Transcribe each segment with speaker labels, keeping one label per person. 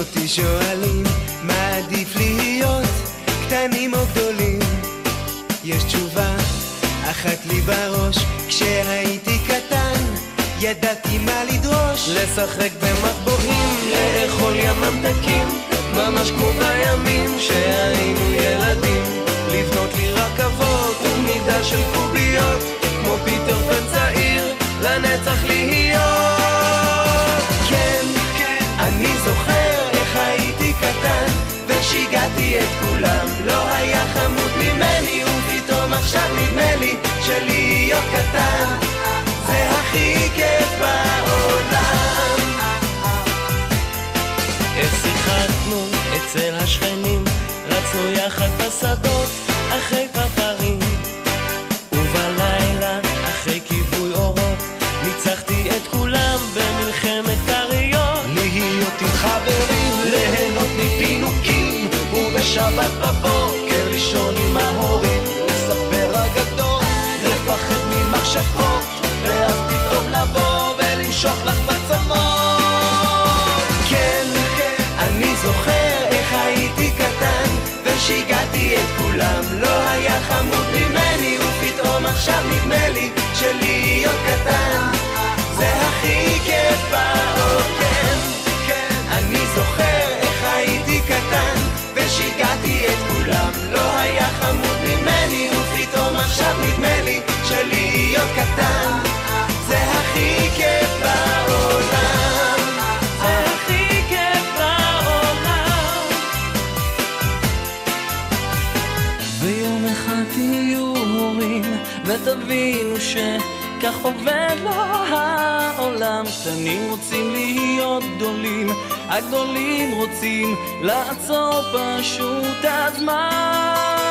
Speaker 1: אותי שואלים, מה עדיף להיות, קטנים או גדולים? יש תשובה אחת לי בראש, כשהייתי קטן, ידעתי מה לדרוש.
Speaker 2: לשחק במחבואים, לאכול ים ממתקים, ממש כמו בימים שהיינו ילדים. לבנות לי רכבות ומידה של קוביות,
Speaker 1: את כולם. לא היה חמוד ממני, ופתאום עכשיו נדמה לי שלהיות קטן זה הכי כיף בעולם.
Speaker 2: איך שיחקנו אצל השכנים, רצנו יחד בשדות אחרי
Speaker 1: ובשבת בבוקר לישון עם ההורים, לספר אגדות, לפחד ממחשבות, ואז פתאום לבוא ולמשוך לך בצמות. כן, אני זוכר איך הייתי קטן, ושיגעתי את כולם, לא היה חמוד ממני, ופתאום עכשיו נדמה לי שלהיות קטן זה הכי כיף בעולם. אני זוכר איך הייתי קטן, ושיגעתי את כולם, לא היה חמוד ממני, ופתאום עכשיו נדמה לי שלהיות קטן זה הכי כיף בעולם.
Speaker 2: זה הכי כיף בעולם. ויום אחד תהיו הורים ותבינו שכך עובד לו העולם. קטנים רוצים להיות גדולים, הגדולים רוצים לעצור פשוט הזמן.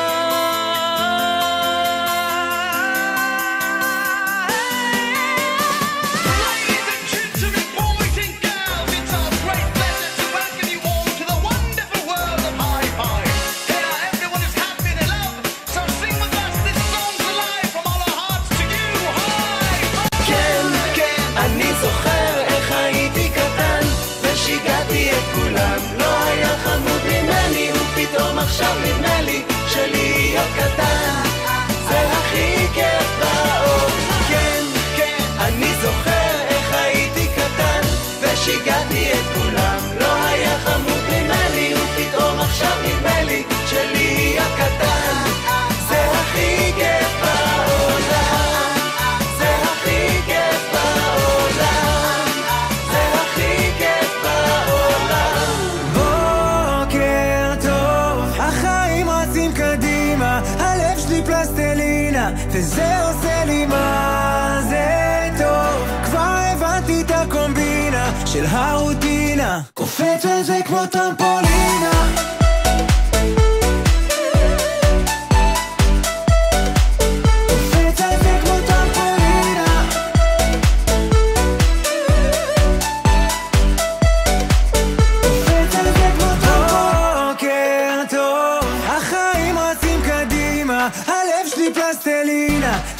Speaker 1: עכשיו נדמה לי שלהיות קטן זה הכי כיף בעולם. כן, כן, אני זוכר איך הייתי קטן, ושיגעתי את כולם. לא היה חמוד ממני, ופתאום עכשיו נדמה וזה עושה לי מה זה טוב. כבר הבנתי את הקומבינה של הרוטינה, קופץ על זה כמו טרמפולינה. הלב שלי פלסטלינה,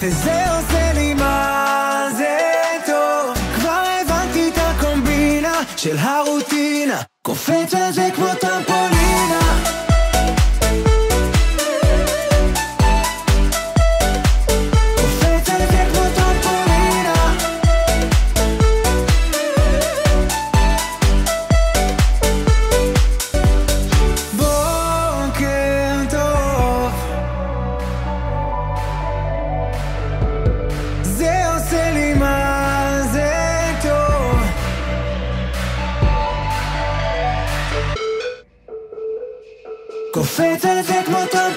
Speaker 1: וזה עושה לי מה זה טוב. כבר הבנתי את הקומבינה של הרוטינה, קופץ על זה כמו טרמפולינה. קופץ על זה כמו טרמפולינה